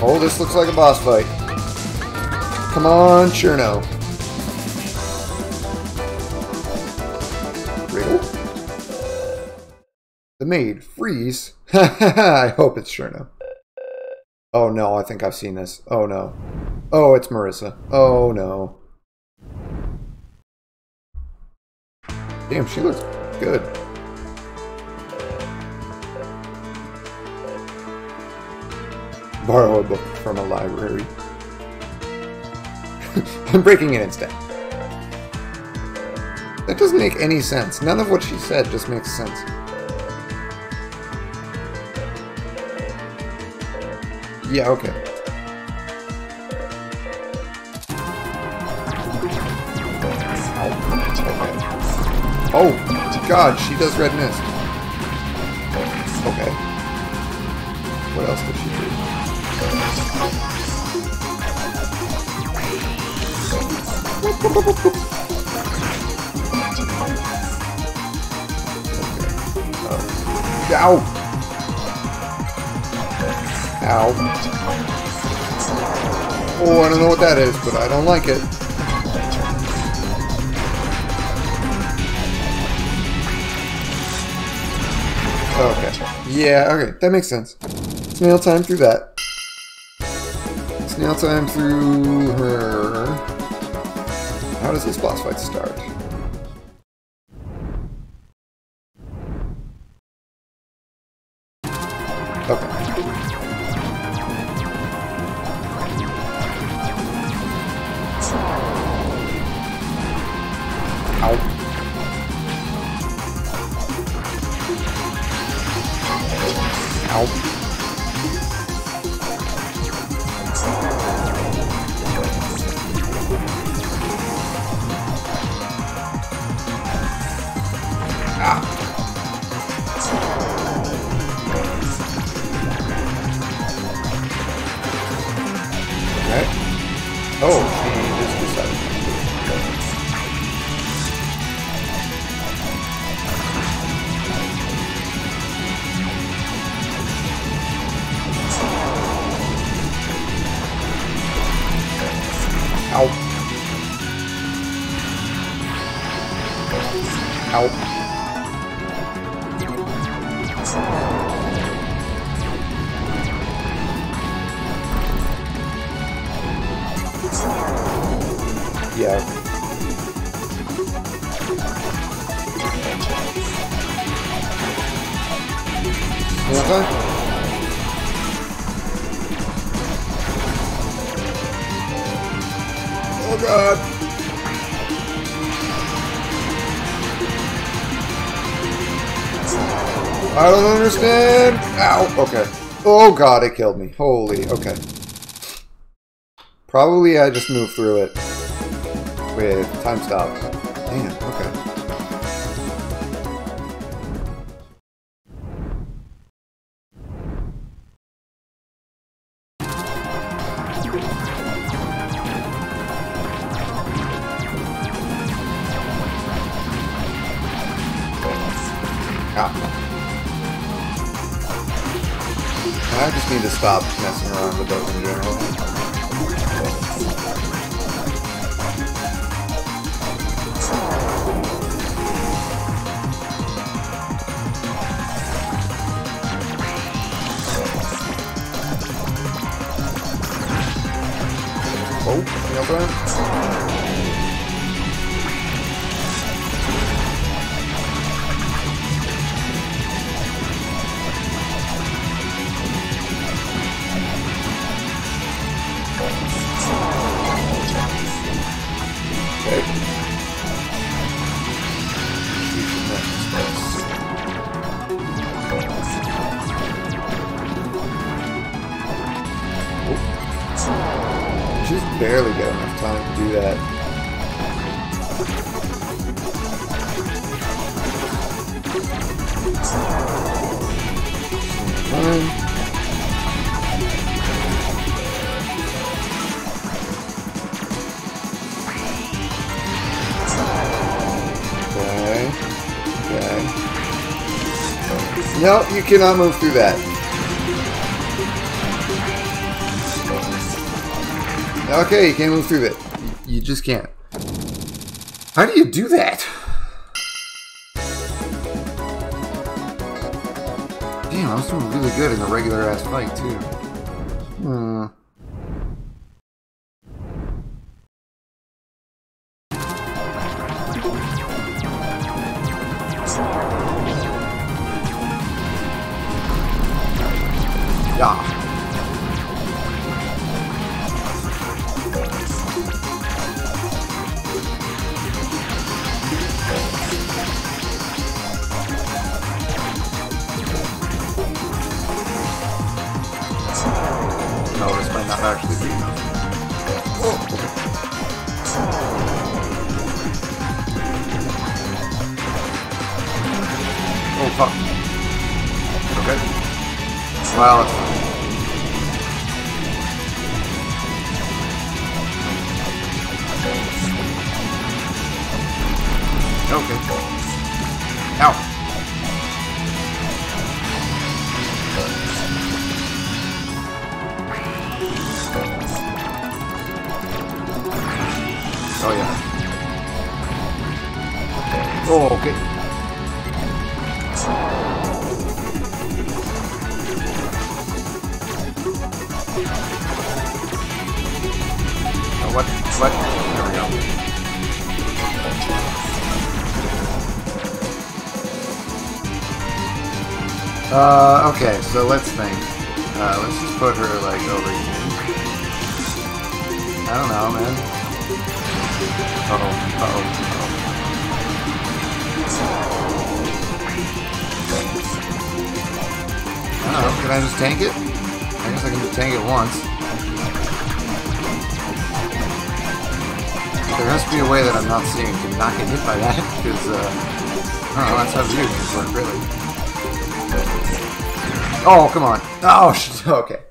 Oh, this looks like a boss fight. Come on, Cirno. Riddle? The maid, freeze. I hope it's Cirno. Oh no, I think I've seen this. Oh no. Oh, it's Marisa. Oh no. Damn, she looks good. Borrow a book from a library. I'm breaking it instead. That doesn't make any sense. None of what she said just makes sense. Yeah, okay. Oh, God, she does red mist. Okay. What else does Okay. Ow! Ow. Oh, I don't know what that is, but I don't like it. Okay. Yeah, okay. That makes sense. Snail time through that. Snail time through her. How does this boss fight start? Ow. Ow. Oh, she just decided to. Ow. Ow. Oh god. I don't understand. Ow. Okay. Oh god, it killed me. Holy. Okay. Probably I just moved through it. Wait, time stopped. Stop messing around with those Okay. No, you cannot move through that. Okay, you can't move through that. You just can't. How do you do that? Damn, I was doing really good in the regular ass fight too. Hmm. Yeah. Might not actually be. Oh. Oh, fuck. Okay. Well, fine. Okay. Ow. Oh, okay. What? What? There we go. Uh, okay, so let's think. Uh, let's just put her, like, over here. I don't know, man. Uh-oh, uh-oh, can I just tank it? I guess I can just tank it once. There has to be a way that I'm not seeing to not get hit by that, because, uh, I don't know, that's how views work, really. Oh, come on. Oh, sh- okay.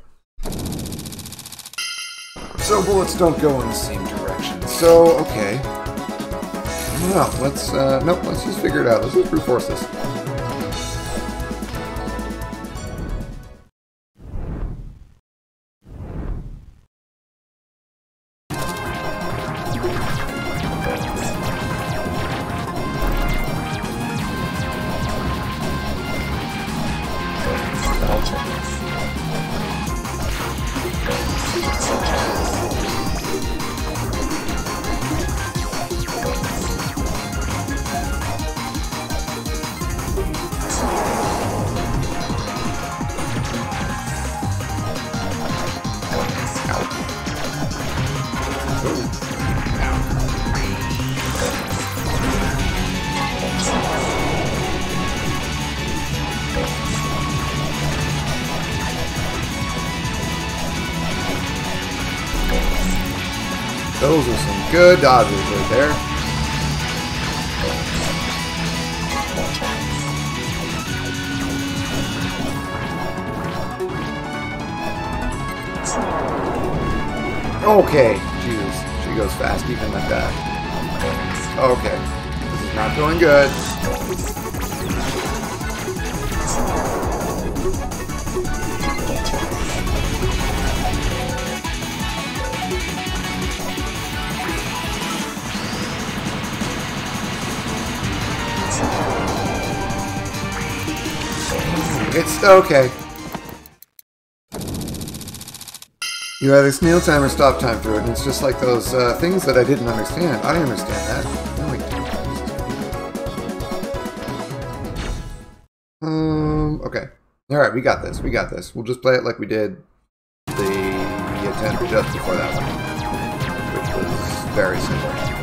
So bullets don't go in the same direction. So, okay. Well, let's, uh, nope, let's just figure it out. Let's just brute force this. Those are some good dodges right there. Okay, goes fast even like that. Okay, this is not going good. It's okay. You either snail time or stop time through it, and it's just like those uh, things that I didn't understand. I understand that. No, I don't. Um, okay. Alright, we got this. We got this. We'll just play it like we did the attempt just before that one. Which was very simple.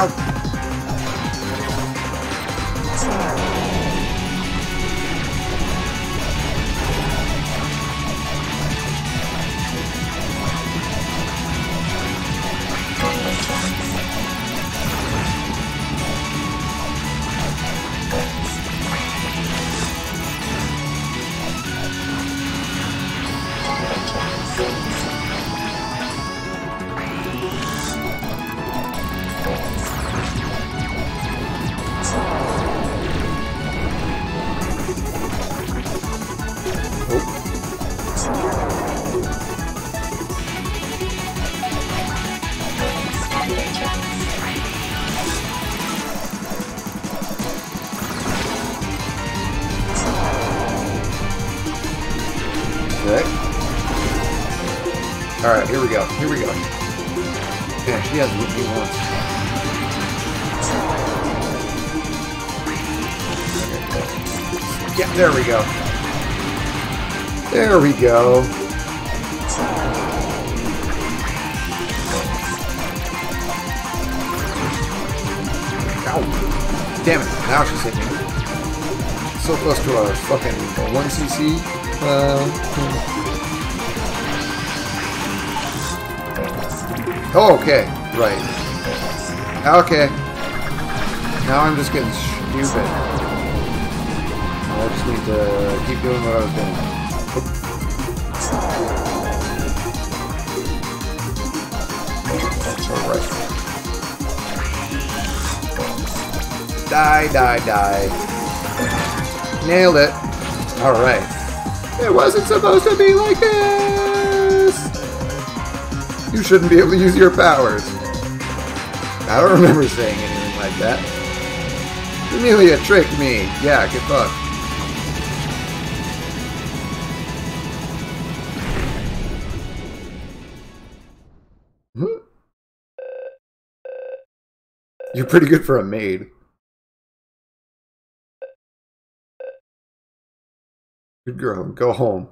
Ow! Yeah, there we go. There we go. Ow. Damn it, now she's hitting me. So close to our fucking 1cc. Uh, Oh, okay. Right. Okay. Now I'm just getting stupid. I just need to keep doing what I was doing. Alright. Die, die, die. Nailed it. Alright. It wasn't supposed to be like this! You shouldn't be able to use your powers. I don't remember saying anything like that. Amelia tricked me. Yeah, good fuck. Hmm? You're pretty good for a maid. Good girl. Go home.